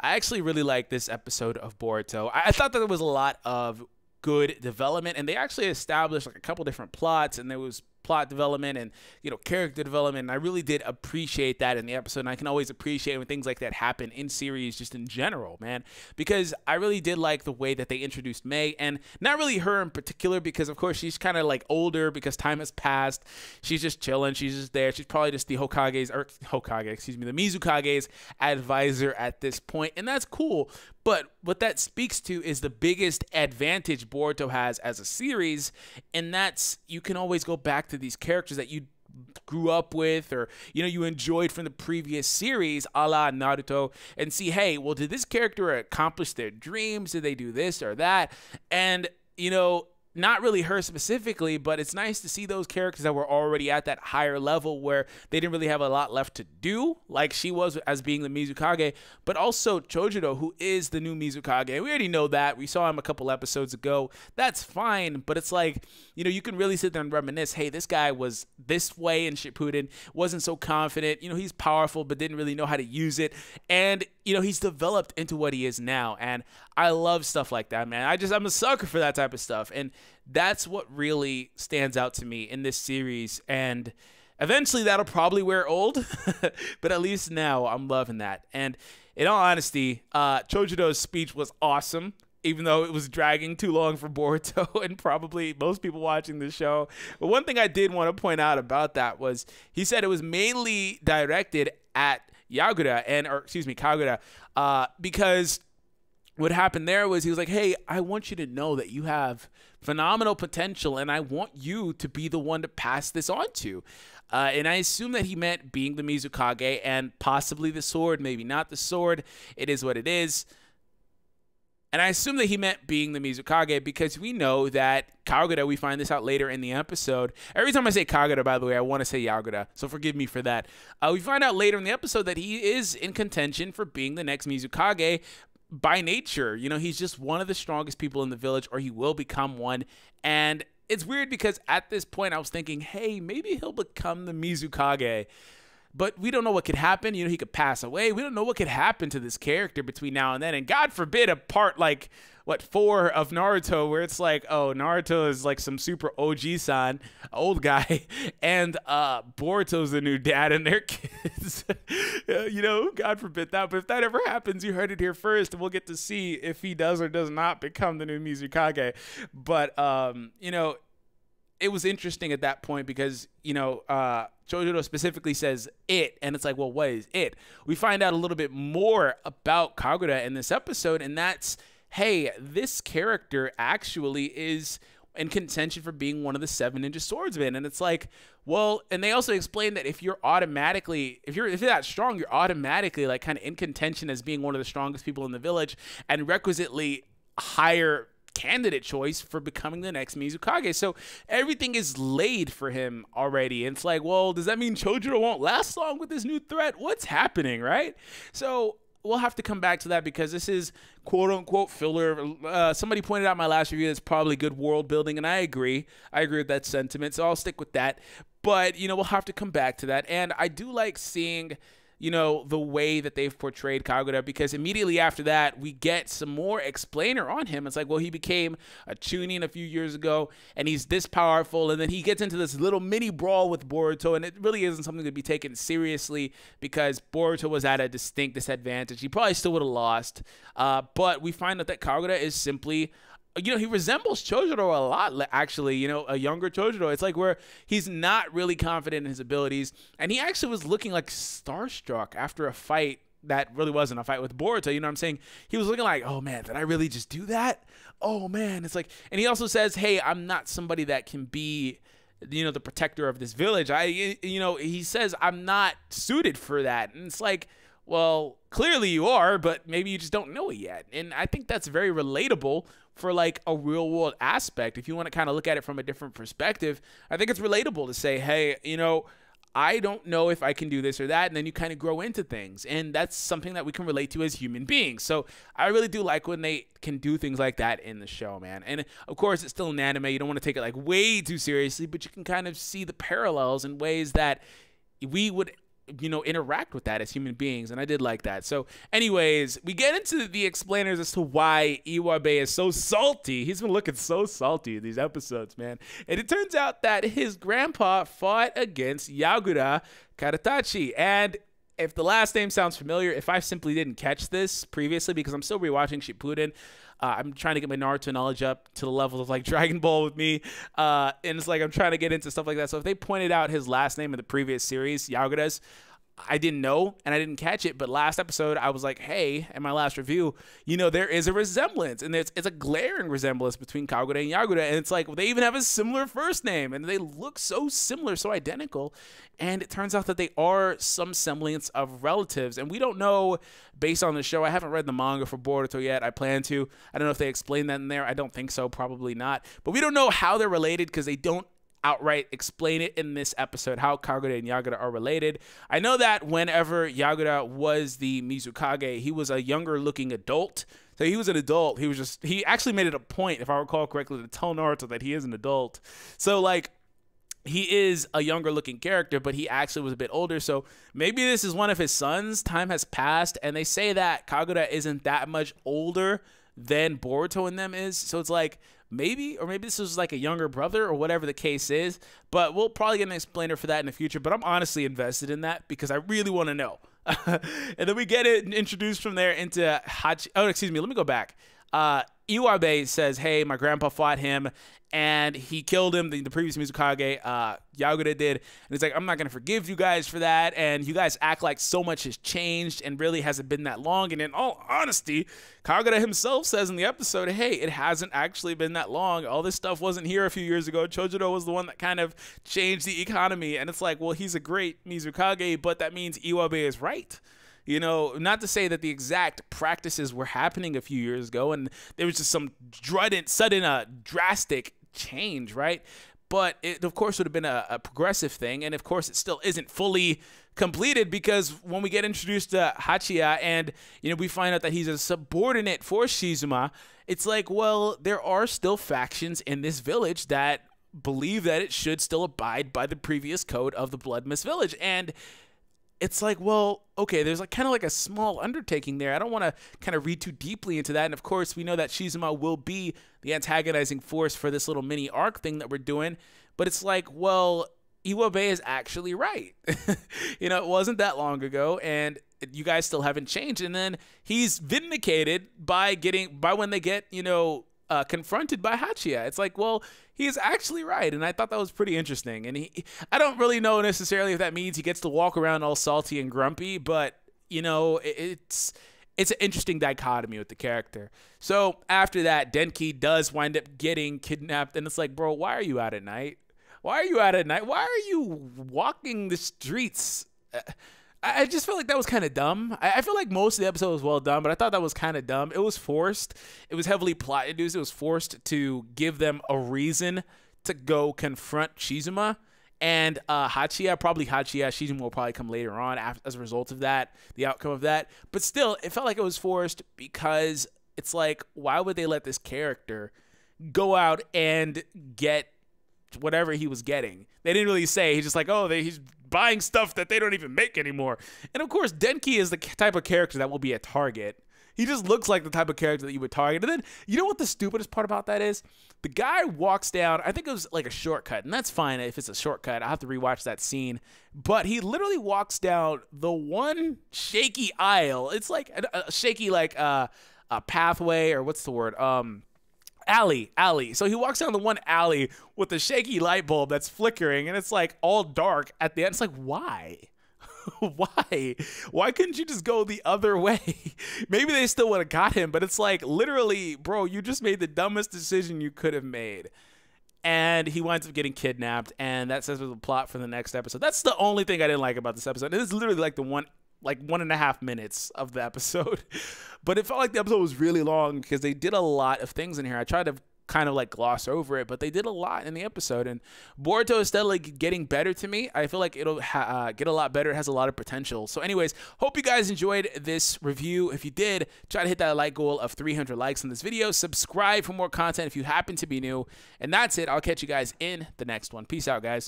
I actually really like this episode of Boruto. I, I thought that there was a lot of good development, and they actually established like a couple different plots, and there was plot development and you know character development and I really did appreciate that in the episode and I can always appreciate when things like that happen in series just in general man because I really did like the way that they introduced Mei, and not really her in particular because of course she's kind of like older because time has passed. She's just chilling. She's just there. She's probably just the Hokage's or Hokage excuse me the Mizukage's advisor at this point and that's cool but what that speaks to is the biggest advantage Boruto has as a series, and that's you can always go back to these characters that you grew up with or you know you enjoyed from the previous series a la naruto and see hey well did this character accomplish their dreams? Did they do this or that? And you know not really her specifically, but it's nice to see those characters that were already at that higher level where they didn't really have a lot left to do, like she was as being the Mizukage, but also Chojuro, who is the new Mizukage. We already know that. We saw him a couple episodes ago. That's fine, but it's like, you know, you can really sit there and reminisce, hey, this guy was this way in Shippuden, wasn't so confident. You know, he's powerful, but didn't really know how to use it. And, you know, he's developed into what he is now. And I love stuff like that, man. I just I'm a sucker for that type of stuff. And that's what really stands out to me in this series. And eventually that'll probably wear old, but at least now I'm loving that. And in all honesty, uh speech was awesome. Even though it was dragging too long for Boruto and probably most people watching the show. But one thing I did want to point out about that was he said it was mainly directed at Yagura and or excuse me, Kagura, uh, because what happened there was he was like, "Hey, I want you to know that you have phenomenal potential, and I want you to be the one to pass this on to." Uh, and I assume that he meant being the Mizukage and possibly the sword, maybe not the sword. It is what it is. And I assume that he meant being the Mizukage because we know that Kagura, we find this out later in the episode. Every time I say Kagura, by the way, I want to say Yagura, so forgive me for that. Uh, we find out later in the episode that he is in contention for being the next Mizukage, by nature. You know, he's just one of the strongest people in the village, or he will become one. And it's weird because at this point, I was thinking, hey, maybe he'll become the Mizukage. But we don't know what could happen. You know, he could pass away. We don't know what could happen to this character between now and then. And God forbid a part like what four of Naruto where it's like, oh, Naruto is like some super OG son, old guy, and uh Boruto's the new dad and their kids. you know, God forbid that. But if that ever happens, you heard it here first, and we'll get to see if he does or does not become the new Mizukage. But um, you know, it was interesting at that point because you know uh Chojuro specifically says it, and it's like, well, what is it? We find out a little bit more about Kagura in this episode, and that's hey, this character actually is in contention for being one of the seven ninja swordsmen. And it's like, well, and they also explain that if you're automatically, if you're if you're that strong, you're automatically like kind of in contention as being one of the strongest people in the village and requisitely higher candidate choice for becoming the next Mizukage. So everything is laid for him already. And it's like, well, does that mean Chojuro won't last long with this new threat? What's happening, right? So we'll have to come back to that because this is quote unquote filler. Uh, somebody pointed out my last review that's probably good world building, and I agree. I agree with that sentiment, so I'll stick with that. But you know, we'll have to come back to that. And I do like seeing you know, the way that they've portrayed Kagura because immediately after that, we get some more explainer on him. It's like, well, he became a Chunin a few years ago and he's this powerful. And then he gets into this little mini brawl with Boruto, and it really isn't something to be taken seriously because Boruto was at a distinct disadvantage. He probably still would have lost. Uh, but we find out that Kagura is simply you know, he resembles Chojuro a lot, actually, you know, a younger Chojuro. It's like where he's not really confident in his abilities. And he actually was looking like starstruck after a fight that really wasn't a fight with Boruto. You know what I'm saying? He was looking like, oh man, did I really just do that? Oh man. It's like, and he also says, hey, I'm not somebody that can be you know the protector of this village i you know he says i'm not suited for that and it's like well clearly you are but maybe you just don't know it yet and i think that's very relatable for like a real world aspect. If you want to kind of look at it from a different perspective, I think it's relatable to say, hey, you know, I don't know if I can do this or that. And then you kind of grow into things. And that's something that we can relate to as human beings. So I really do like when they can do things like that in the show, man. And of course, it's still an anime. You don't want to take it like way too seriously, but you can kind of see the parallels in ways that we would you know, interact with that as human beings, and I did like that. So, anyways, we get into the explainers as to why Iwabe is so salty. He's been looking so salty in these episodes, man. And it turns out that his grandpa fought against Yagura Karatachi, and if the last name sounds familiar, if I simply didn't catch this previously because I'm still rewatching Shippuden, uh, I'm trying to get my Naruto knowledge up to the level of like Dragon Ball with me, uh, and it's like I'm trying to get into stuff like that. So if they pointed out his last name in the previous series, Yagura's, I didn't know and I didn't catch it, but last episode I was like, hey, in my last review, you know, there is a resemblance and it's, it's a glaring resemblance between Kagura and Yagura. And it's like, well, they even have a similar first name and they look so similar, so identical. And it turns out that they are some semblance of relatives. And we don't know based on the show. I haven't read the manga for Boruto yet. I plan to. I don't know if they explain that in there. I don't think so. Probably not. But we don't know how they're related because they don't outright explain it in this episode how Kagura and Yagura are related. I know that whenever Yagura was the Mizukage, he was a younger looking adult. So he was an adult. He was just he actually made it a point, if I recall correctly, to tell Naruto that he is an adult. So like he is a younger looking character, but he actually was a bit older. So maybe this is one of his sons. Time has passed, and they say that Kagura isn't that much older than Boruto and them is. So it's like maybe, or maybe this was like a younger brother or whatever the case is. But we'll probably get an explainer for that in the future. But I'm honestly invested in that because I really want to know. and then we get it introduced from there into Hachi. Oh, excuse me. Let me go back. Uh, Iwabe says, "Hey, my grandpa fought him, and he killed him. The, the previous Mizukage, uh, Yagura did, and he's like, I'm not gonna forgive you guys for that. And you guys act like so much has changed and really hasn't been that long. And in all honesty, Kagura himself says in the episode, Hey, it hasn't actually been that long. All this stuff wasn't here a few years ago. Chojuro was the one that kind of changed the economy. And it's like, well, he's a great Mizukage, but that means Iwabe is right." You know, not to say that the exact practices were happening a few years ago and there was just some sudden, sudden, uh, drastic change, right? But it, of course, would have been a, a, progressive thing. And of course, it still isn't fully completed because when we get introduced to Hachiya and, you know, we find out that he's a subordinate for Shizuma, it's like, well, there are still factions in this village that believe that it should still abide by the previous code of the Blood Mist Village. And it's like, well, okay, there's like kind of like a small undertaking there. I don't want to kind of read too deeply into that. And of course, we know that Shizuma will be the antagonizing force for this little mini arc thing that we're doing. But it's like, well, Iwabe is actually right. you know, it wasn't that long ago, and you guys still haven't changed. And then he's vindicated by getting by when they get, you know, uh, confronted by Hachiya. It's like, well, he's actually right, and I thought that was pretty interesting. And he, I don't really know necessarily if that means he gets to walk around all salty and grumpy, but you know, it's it's an interesting dichotomy with the character. So after that, Denki does wind up getting kidnapped, and it's like, bro, why are you out at night? Why are you out at night? Why are you walking the streets? I just felt like that was kind of dumb. I feel like most of the episode was well done, but I thought that was kind of dumb. It was forced. It was heavily plot induced. It was forced to give them a reason to go confront Shizuma. And uh, Hachiya, probably Hachiya, Shizuma will probably come later on after, as a result of that, the outcome of that. But still, it felt like it was forced because it's like, why would they let this character go out and get whatever he was getting? They didn't really say. He's just like, oh, they, he's buying stuff that they don't even make anymore. And of course, Denki is the type of character that will be a target. He just looks like the type of character that you would target. And then, you know what the stupidest part about that is? The guy walks down, I think it was like a shortcut, and that's fine if it's a shortcut. I'll have to rewatch that scene. But he literally walks down the one shaky aisle. It's like a, a shaky, like, uh, a pathway, or what's the word? Um, alley, alley. So he walks down the one alley with a shaky light bulb that's flickering and it's like all dark at the end. It's like, why? why? Why couldn't you just go the other way? Maybe they still would have got him, but it's like literally, bro, you just made the dumbest decision you could have made. And he winds up getting kidnapped, and that sets up the plot for the next episode. That's the only thing I didn't like about this episode. It is literally like the one like one and a half minutes of the episode. But it felt like the episode was really long because they did a lot of things in here. I tried to kind of like gloss over it, but they did a lot in the episode. And Boruto is steadily getting better to me. I feel like it'll uh, get a lot better. It has a lot of potential. So, anyways, hope you guys enjoyed this review. If you did, try to hit that like goal of 300 likes on this video. Subscribe for more content if you happen to be new. And that's it. I'll catch you guys in the next one. Peace out, guys.